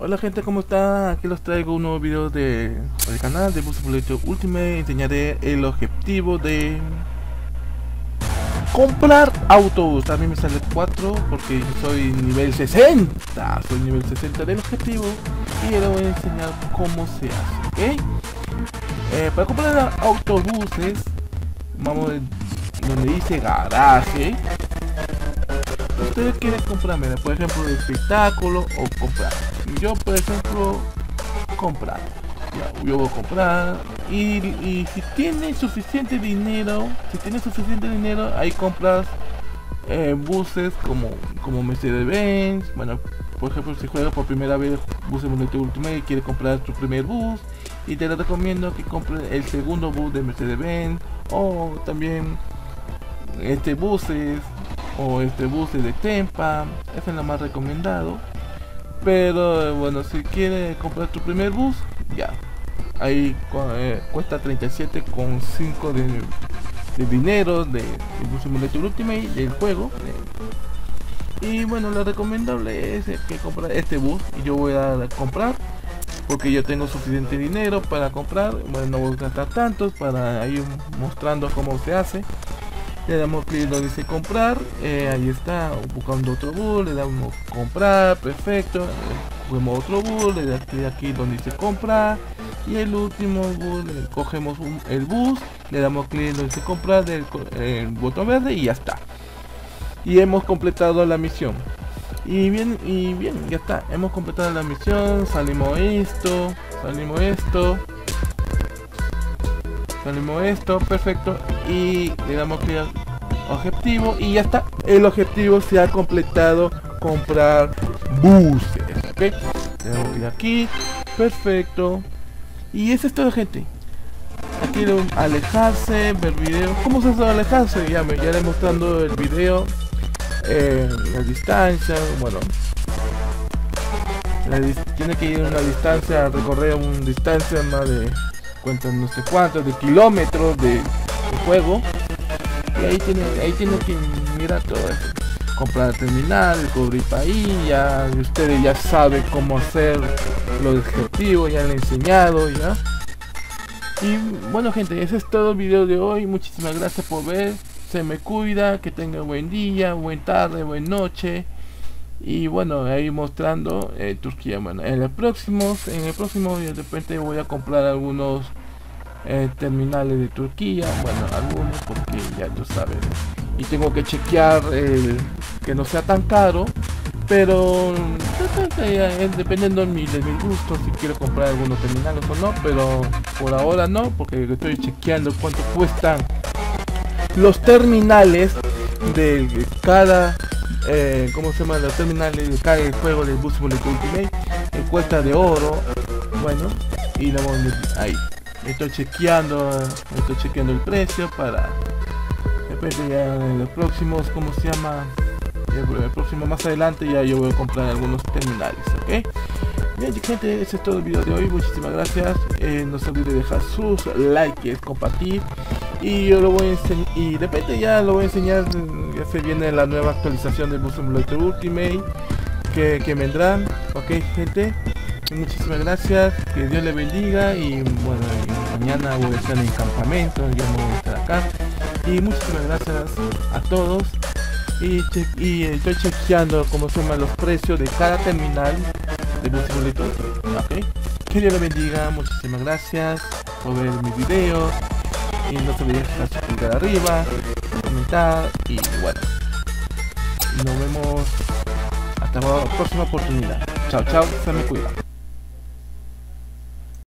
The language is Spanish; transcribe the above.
Hola gente, ¿cómo está? Aquí los traigo un nuevo video de, del canal de Bus Simulator Ultimate. Enseñaré el objetivo de comprar autobús. A mí me sale 4 porque yo soy nivel 60. Soy nivel 60 del objetivo y le voy a enseñar cómo se hace, ¿ok? Eh, para comprar autobuses, vamos donde dice garaje. Ustedes quieren comprarme, por ejemplo, espectáculo o comprar yo por ejemplo comprar. Yo voy a comprar y, si tienes suficiente dinero si tienes suficiente dinero ahí compras eh, buses como como Mercedes-Benz. Bueno por ejemplo si juegas por primera vez buses Ultimate y quieres comprar tu primer bus y te recomiendo que compres el segundo bus de Mercedes-Benz o también este buses o este bus de Tempa es lo más recomendado pero bueno, si quieres comprar tu primer bus, ya. Ahí eh, cuesta 37,5 de, de dinero de, de Bus Simulator Ultimate del juego. Y bueno, lo recomendable es que comprar este bus y yo voy a comprar porque yo tengo suficiente dinero para comprar. Bueno, no voy a gastar tantos para ir mostrando cómo se hace le damos clic donde dice comprar eh, ahí está buscando otro bus le damos comprar perfecto cogemos otro bus le damos clic aquí donde dice comprar y el último bus cogemos el bus le damos clic donde dice comprar del el botón verde y ya está. Y hemos completado la misión. Y bien y bien ya está hemos completado la misión salimos esto salimos esto salimos esto perfecto y le damos clic objetivo y ya está. El objetivo se ha completado comprar buses ok que ir aquí perfecto. Y eso es todo gente. Aquí alejarse ver video cómo se hace alejarse ya me ya le mostrando el video eh, la distancia bueno. Tiene que ir a una distancia recorrer una distancia más de cuenta no sé cuántos de kilómetros de juego y ahí tiene, ahí tiene que mirar todo eso. Comprar terminal, cubrir ahí, ya ustedes ya saben cómo hacer los objetivos, ya le he enseñado ya. Y bueno gente, ese es todo el video de hoy. Muchísimas gracias por ver. Se me cuida, que tenga buen día, buen tarde, buen noche. Y bueno, ahí mostrando eh, Turquía. Bueno, en el próximo, en el próximo de repente voy a comprar algunos eh, terminales de Turquía, bueno, algunos porque ya tú sabes. Y tengo que chequear que no sea tan caro, pero eh, dependiendo de mi, de mi gusto si quiero comprar algunos terminales o no, pero por ahora no, porque estoy chequeando cuánto cuestan los terminales de cada eh, ¿cómo se llama? Los terminales de cada juego de Bus Ultimate en cuesta de oro bueno y luego ahí estoy chequeando estoy chequeando el precio para después ya en los próximos como se llama el próximo más adelante ya yo voy a comprar algunos terminales ok bien gente ese es todo el video de hoy. Muchísimas gracias. Eh, no se olvide dejar sus likes compartir. Y yo lo voy a enseñar y de ya lo voy a enseñar ya se viene la nueva actualización del Bus Simulator Ultimate que, que vendrán ok gente muchísimas gracias, que Dios le bendiga y bueno, mañana voy a estar en el campamento, ya voy a estar acá y muchísimas gracias a todos y, y estoy chequeando como se llaman los precios de cada terminal de bus okay. que Dios le bendiga, muchísimas gracias por ver mis videos y no se olviden arriba, comentar y bueno, nos vemos hasta la próxima oportunidad. Chao, chao, se me cuida.